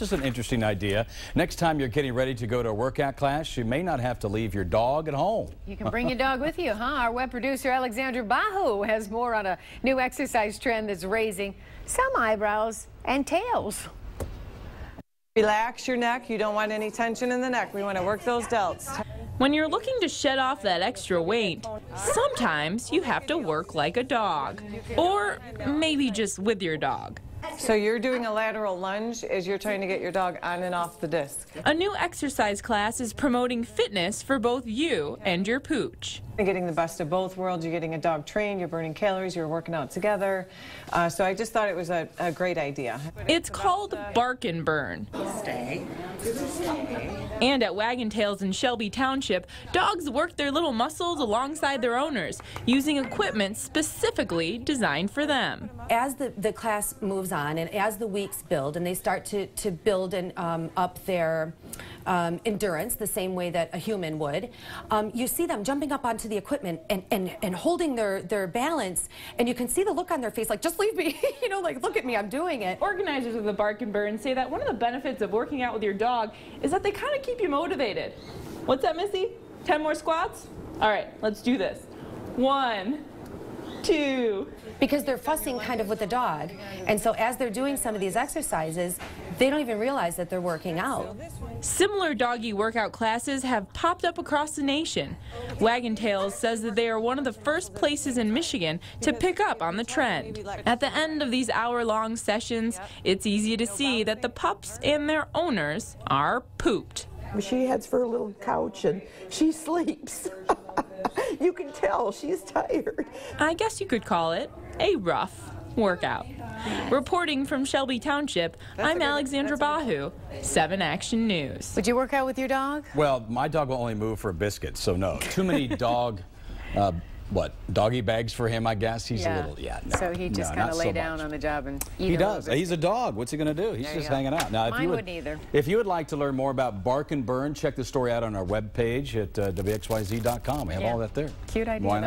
It's is an interesting idea. Next time you're getting ready to go to a workout class, you may not have to leave your dog at home. You can bring your dog with you, huh? Our web producer Alexandra Bahu has more on a new exercise trend that's raising some eyebrows and tails. Relax your neck. You don't want any tension in the neck. We want to work those delts. When you're looking to shed off that extra weight, sometimes you have to work like a dog. Or maybe just with your dog. So you're doing a lateral lunge as you're trying to get your dog on and off the disc. A new exercise class is promoting fitness for both you and your pooch. You're getting the best of both worlds. You're getting a dog trained, you're burning calories, you're working out together. Uh, so I just thought it was a, a great idea. It's called Bark and Burn. Stay. And at Wagon Tails in Shelby Township, dogs work their little muscles alongside their owners, using equipment specifically designed for them. As the, the class moves on and as the weeks build and they start to, to build and um, up their um, endurance the same way that a human would, um, you see them jumping up onto the equipment and, and, and holding their, their balance and you can see the look on their face like, just leave me, you know, like, look at me, I'm doing it. Organizers of the Bark and Burn say that one of the benefits of working out with your dog is that they kind of keep you motivated. What's that, Missy? 10 more squats? All right, let's do this. One, two. Because they're fussing kind of with the dog. And so as they're doing some of these exercises, they don't even realize that they're working out. Similar doggy workout classes have popped up across the nation. Wagon Tails says that they are one of the first places in Michigan to pick up on the trend. At the end of these hour-long sessions, it's easy to see that the pups and their owners are pooped. She heads for a little couch and she sleeps. you can tell she's tired. I guess you could call it a rough workout. Reporting from Shelby Township, I'm Alexandra Bahu, 7 Action News. Would you work out with your dog? Well, my dog will only move for a biscuit, so no. Too many dog, uh, what, doggy bags for him, I guess? He's a little, yeah, no. So he just no, kind of lay so down much. on the job and eat He does. He's a dog. What's he going to do? He's There just hanging out. Now, if Mine you would, wouldn't either. If you would like to learn more about Bark and Burn, check the story out on our webpage at uh, wxyz.com. We have Yeah. all that there. Cute idea, Why not?